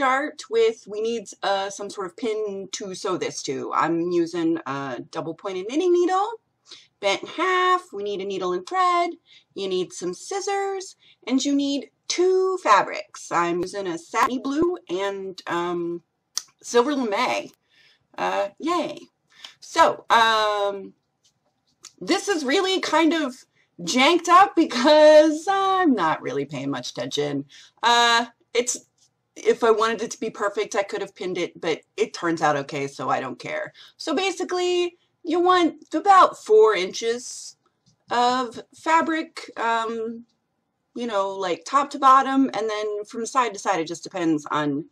start with, we need uh, some sort of pin to sew this to. I'm using a double pointed knitting needle, bent in half, we need a needle and thread, you need some scissors, and you need two fabrics. I'm using a satiny blue and um, silver lame. Uh, yay. So, um, this is really kind of janked up because I'm not really paying much attention. Uh, it's if I wanted it to be perfect, I could have pinned it, but it turns out okay, so I don't care. So basically, you want about four inches of fabric, um, you know, like top to bottom, and then from side to side, it just depends on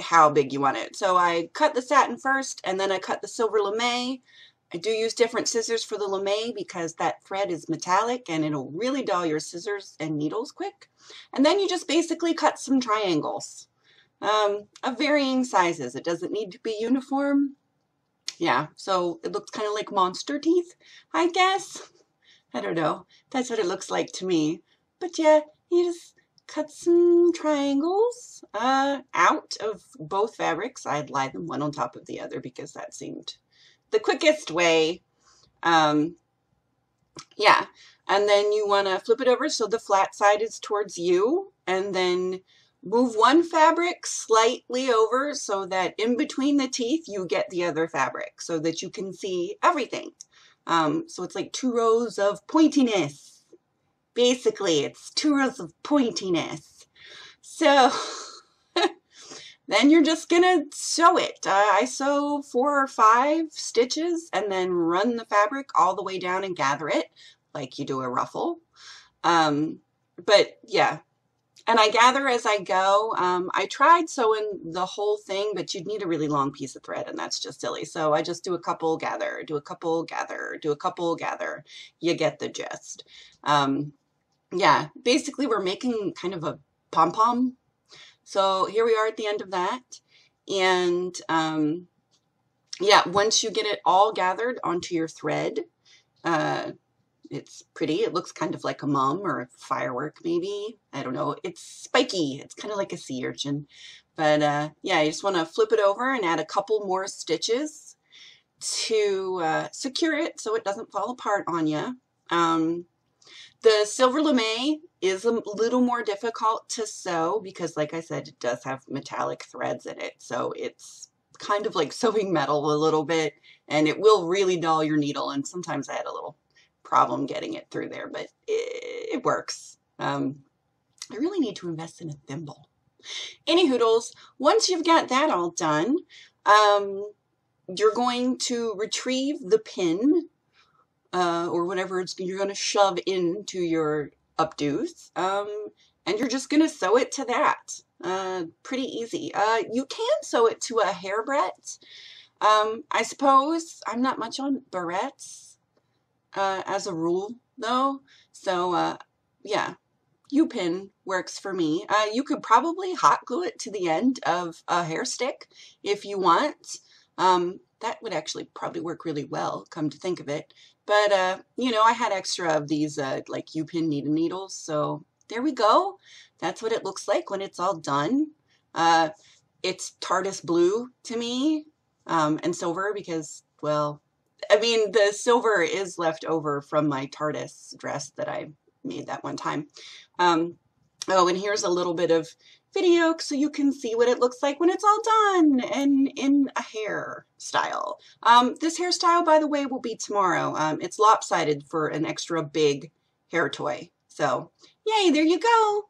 how big you want it. So I cut the satin first, and then I cut the silver lame. I do use different scissors for the lame because that thread is metallic and it'll really dull your scissors and needles quick. And then you just basically cut some triangles um, of varying sizes. It doesn't need to be uniform. Yeah, so it looks kind of like monster teeth, I guess. I don't know. That's what it looks like to me. But yeah, you just cut some triangles uh, out of both fabrics. I'd lie them one on top of the other because that seemed the quickest way. Um, yeah, and then you want to flip it over so the flat side is towards you, and then move one fabric slightly over so that in between the teeth you get the other fabric so that you can see everything. Um, so it's like two rows of pointiness. Basically, it's rows of pointiness. So Then you're just gonna sew it. Uh, I sew four or five stitches and then run the fabric all the way down and gather it like you do a ruffle. Um, but yeah, and I gather as I go. Um, I tried sewing the whole thing, but you'd need a really long piece of thread, and that's just silly. So I just do a couple gather, do a couple gather, do a couple gather. You get the gist. Um, yeah, basically we're making kind of a pom-pom so here we are at the end of that. And um, yeah, once you get it all gathered onto your thread, uh, it's pretty. It looks kind of like a mum or a firework, maybe. I don't know. It's spiky. It's kind of like a sea urchin. But uh, yeah, you just want to flip it over and add a couple more stitches to uh, secure it so it doesn't fall apart on you. Um, the silver lame is a little more difficult to sew because, like I said, it does have metallic threads in it. So it's kind of like sewing metal a little bit, and it will really dull your needle. And sometimes I had a little problem getting it through there, but it, it works. Um, I really need to invest in a thimble. Any hoodles, once you've got that all done, um, you're going to retrieve the pin uh, or whatever it's you're going to shove into your updos, um, and you're just going to sew it to that. Uh, pretty easy. Uh, you can sew it to a hair barrette. Um, I suppose I'm not much on barrettes uh, as a rule, though. So, uh, yeah, U-pin works for me. Uh, you could probably hot glue it to the end of a hair stick if you want. Um, that would actually probably work really well, come to think of it. But, uh, you know, I had extra of these, uh, like U-pin knitting needles. So there we go. That's what it looks like when it's all done. Uh, it's TARDIS blue to me um, and silver because, well, I mean, the silver is left over from my TARDIS dress that I made that one time. Um, oh, and here's a little bit of video so you can see what it looks like when it's all done and in a hair style. Um, this hairstyle, by the way, will be tomorrow. Um, it's lopsided for an extra big hair toy. So, yay, there you go.